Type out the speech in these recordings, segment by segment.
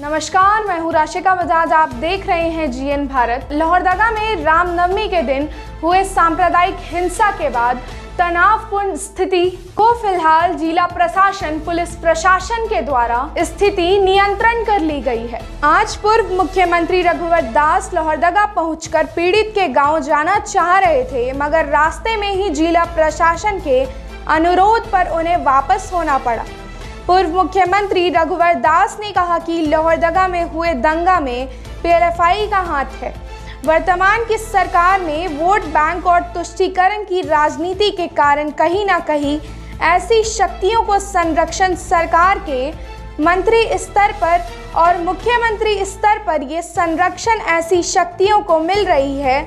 नमस्कार, मैं हूँ राशिका बजाज आप देख रहे हैं जीएन भारत। लोहरदगा में रामनवमी के दिन हुए सांप्रदायिक हिंसा के बाद तनावपूर्ण स्थिति को फ़िलहाल जिला प्रशासन, पुलिस प्रशासन के द्वारा स्थिति नियंत्रण कर ली गई है। आज पूर्व मुख्यमंत्री रघुवर दास लोहरदगा पहुंचकर पीड़ित के गाँव जाना चाह रहे थे, मगर रास्ते में ही जिला प्रशासन के अनुरोध पर उन्हें वापस होना पड़ा। पूर्व मुख्यमंत्री रघुवर दास ने कहा कि लोहरदगा में हुए दंगा में पीएलएफआई का हाथ है। वर्तमान की सरकार में वोट बैंक और तुष्टीकरण की राजनीति के कारण कहीं ना कहीं ऐसी शक्तियों को संरक्षण सरकार के मंत्री स्तर पर और मुख्यमंत्री स्तर पर ये संरक्षण ऐसी शक्तियों को मिल रही है,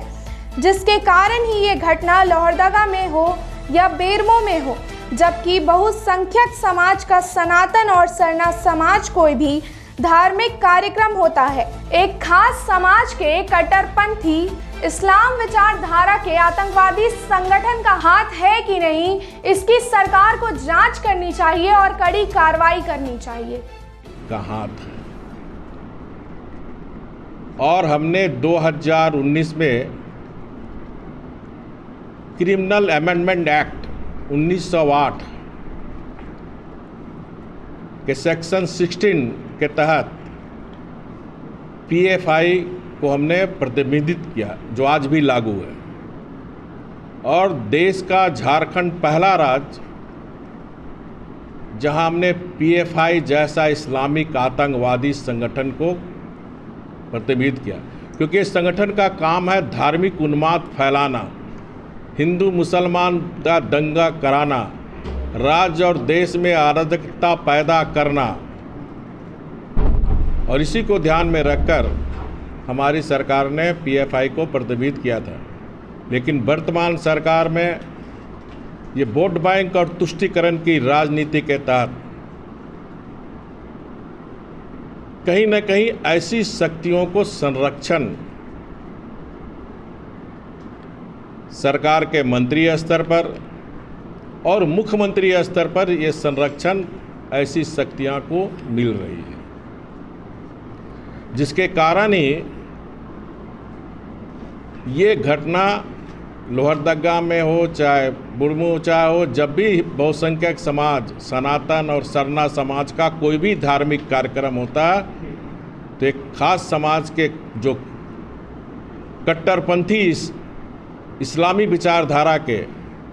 जिसके कारण ही ये घटना लोहरदगा में हो या बेरमो में हो। जबकि बहुसंख्यक समाज का सनातन और सरना समाज कोई भी धार्मिक कार्यक्रम होता है। एक खास समाज के कट्टरपंथी इस्लाम विचारधारा के आतंकवादी संगठन का हाथ है कि नहीं, इसकी सरकार को जाँच करनी चाहिए और कड़ी कार्रवाई करनी चाहिए। का हाथ है। और हमने 2019 में क्रिमिनल अमेंडमेंट एक्ट 1908 के सेक्शन 16 के तहत पीएफआई को हमने प्रतिबंधित किया, जो आज भी लागू है। और देश का झारखंड पहला राज्य, जहाँ हमने पीएफआई जैसा इस्लामिक आतंकवादी संगठन को प्रतिबंधित किया। क्योंकि इस संगठन का काम है धार्मिक उन्माद फैलाना। हिंदू मुसलमान का दंगा कराना राज्य और देश में अराजकता पैदा करना। और इसी को ध्यान में रखकर हमारी सरकार ने पीएफआई को प्रतिबंधित किया था। लेकिन वर्तमान सरकार में ये वोट बैंक और तुष्टिकरण की राजनीति के तहत कहीं न कहीं ऐसी शक्तियों को संरक्षण सरकार के मंत्री स्तर पर और मुख्यमंत्री स्तर पर ये संरक्षण ऐसी शक्तियाँ को मिल रही है। जिसके कारण ही ये घटना लोहरदगा में हो, चाहे बुड़मू चाहे हो, जब भी बहुसंख्यक समाज, सनातन और सरना समाज का कोई भी धार्मिक कार्यक्रम होता तो एक खास समाज के जो कट्टरपंथी इस्लामी विचारधारा के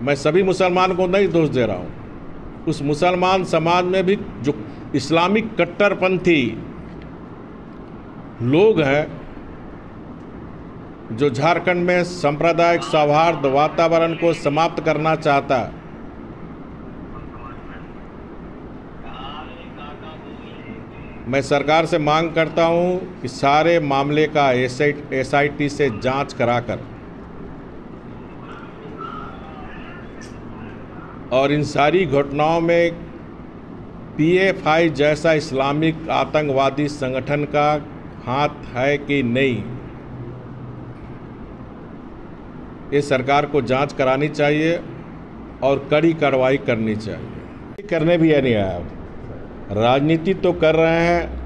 मैं सभी मुसलमान को नहीं दोष दे रहा हूँ। उस मुसलमान समाज में भी जो इस्लामिक कट्टरपंथी लोग हैं, जो झारखंड में सांप्रदायिक सौहार्द वातावरण को समाप्त करना चाहता है। मैं सरकार से मांग करता हूँ कि सारे मामले का एस आई टी से जाँच कराकर और इन सारी घटनाओं में पीएफआई जैसा इस्लामिक आतंकवादी संगठन का हाथ है कि नहीं? ये सरकार को जाँच करानी चाहिए और कड़ी कार्रवाई करनी चाहिए। करने भी है नहीं आया? राजनीति तो कर रहे हैं।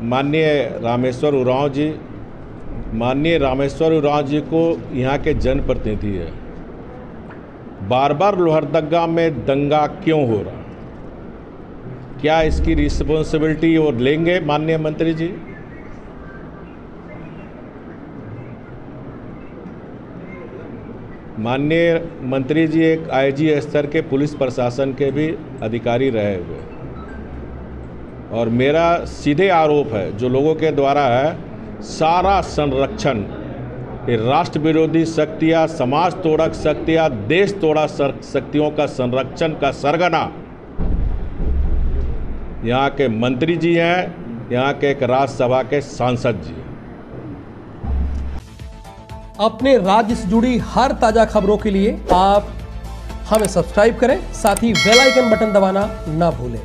माननीय रामेश्वर उरांव जी, माननीय रामेश्वर उरांव जी को यहाँ के जनप्रतिनिधि है। बार बार लोहरदगा में दंगा क्यों हो रहा? क्या इसकी रिस्पॉन्सिबिलिटी और लेंगे माननीय मंत्री जी? माननीय मंत्री जी एक आईजी स्तर के पुलिस प्रशासन के भी अधिकारी रहे हुए और मेरा सीधे आरोप है, जो लोगों के द्वारा है, सारा संरक्षण ये राष्ट्र विरोधी शक्तियाँ, समाज तोड़क शक्तियाँ, देश तोड़ा शक्तियों का संरक्षण का सरगना। यहाँ के मंत्री जी हैं, यहाँ के एक राज्यसभा के सांसद जी। अपने राज्य से जुड़ी हर ताज़ा खबरों के लिए आप हमें सब्सक्राइब करें, साथ ही बेल आइकन बटन दबाना ना भूलें।